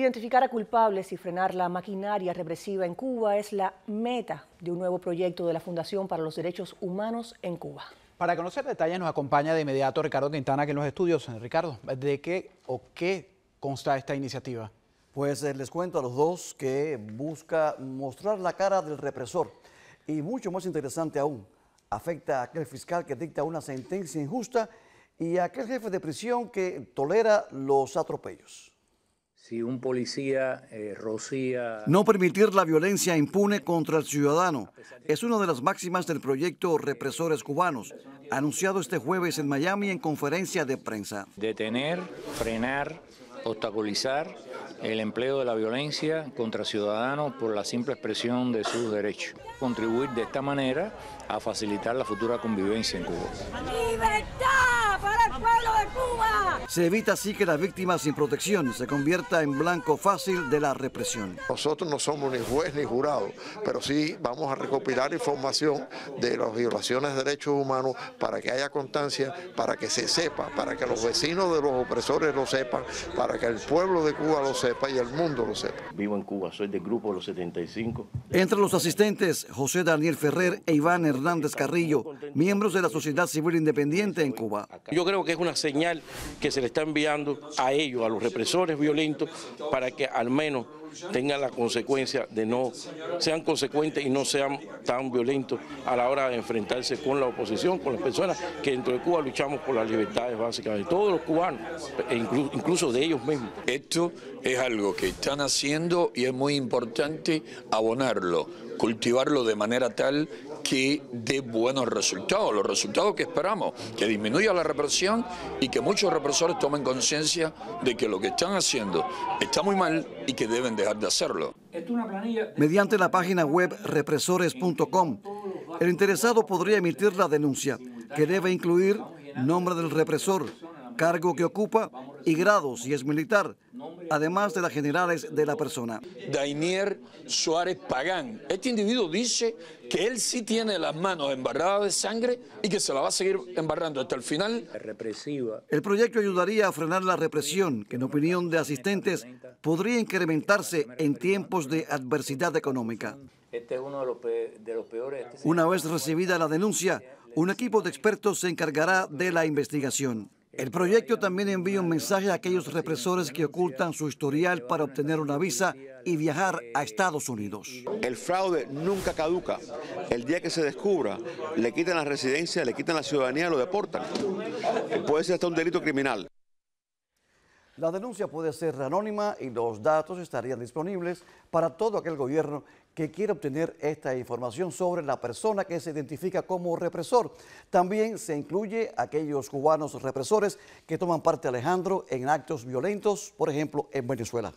Identificar a culpables y frenar la maquinaria represiva en Cuba es la meta de un nuevo proyecto de la Fundación para los Derechos Humanos en Cuba. Para conocer detalles nos acompaña de inmediato Ricardo Quintana aquí en los estudios. Ricardo, ¿de qué o qué consta esta iniciativa? Pues eh, les cuento a los dos que busca mostrar la cara del represor y mucho más interesante aún, afecta a aquel fiscal que dicta una sentencia injusta y a aquel jefe de prisión que tolera los atropellos. Si un policía eh, rocía... No permitir la violencia impune contra el ciudadano es una de las máximas del proyecto Represores Cubanos, anunciado este jueves en Miami en conferencia de prensa. Detener, frenar, obstaculizar el empleo de la violencia contra ciudadanos por la simple expresión de sus derechos. Contribuir de esta manera a facilitar la futura convivencia en Cuba. ¡Libertad para el pueblo de Cuba! Se evita así que la víctima sin protección se convierta en blanco fácil de la represión. Nosotros no somos ni juez ni jurado, pero sí vamos a recopilar información de las violaciones de derechos humanos para que haya constancia, para que se sepa, para que los vecinos de los opresores lo sepan, para que el pueblo de Cuba lo sepa y el mundo lo sepa. Vivo en Cuba, soy del grupo Los 75. Entre los asistentes, José Daniel Ferrer e Iván Hernández Carrillo, miembros de la sociedad civil independiente en Cuba. Yo creo que es una señal que se le está enviando a ellos, a los represores violentos, para que al menos tengan la consecuencia de no, sean consecuentes y no sean tan violentos a la hora de enfrentarse con la oposición, con las personas que dentro de Cuba luchamos por las libertades básicas de todos los cubanos, e incluso de ellos mismos. Esto es algo que están haciendo y es muy importante abonarlo, cultivarlo de manera tal que dé buenos resultados, los resultados que esperamos, que disminuya la represión y que muchos represores tomen conciencia de que lo que están haciendo está muy mal y que deben dejar de hacerlo. Mediante la página web represores.com, el interesado podría emitir la denuncia, que debe incluir nombre del represor, cargo que ocupa y grado si es militar, además de las generales de la persona. Dainier Suárez Pagán. Este individuo dice que él sí tiene las manos embarradas de sangre y que se la va a seguir embarrando hasta el final. Represiva. El proyecto ayudaría a frenar la represión, que en opinión de asistentes podría incrementarse en tiempos de adversidad económica. Este es uno de los, pe de los peores. Este Una vez recibida la denuncia, un equipo de expertos se encargará de la investigación. El proyecto también envía un mensaje a aquellos represores que ocultan su historial para obtener una visa y viajar a Estados Unidos. El fraude nunca caduca. El día que se descubra, le quitan la residencia, le quitan la ciudadanía, lo deportan. Puede ser hasta un delito criminal. La denuncia puede ser anónima y los datos estarían disponibles para todo aquel gobierno que quiera obtener esta información sobre la persona que se identifica como represor. También se incluye aquellos cubanos represores que toman parte, Alejandro, en actos violentos, por ejemplo, en Venezuela.